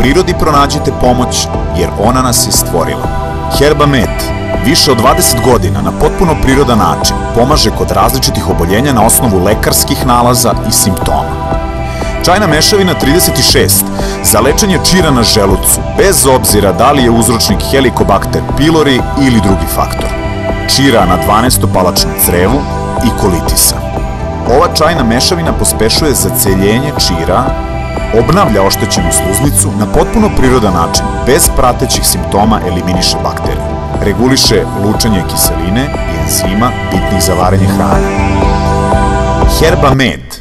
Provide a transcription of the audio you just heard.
prirodi pronađite pomoć, jer ona nas je stvorila. Herbamed, više od 20 godina na potpuno prirodan način, pomaže kod različitih oboljenja na osnovu lekarskih nalaza i simptoma. Čajna mešavina 36 za lečenje čira na želucu, bez obzira da li je uzročnik helikobakter pylori ili drugi faktor. Čira na 12-palačnom crevu i kolitisa. Ova čajna mešavina pospešuje zaceljenje čira, obnavlja oštećenu sluznicu na potpuno prirodan način, bez pratećih simptoma eliminiše bakterije. Reguliše lučenje kiseline i enzima bitnih za varenje hrane. Herba Med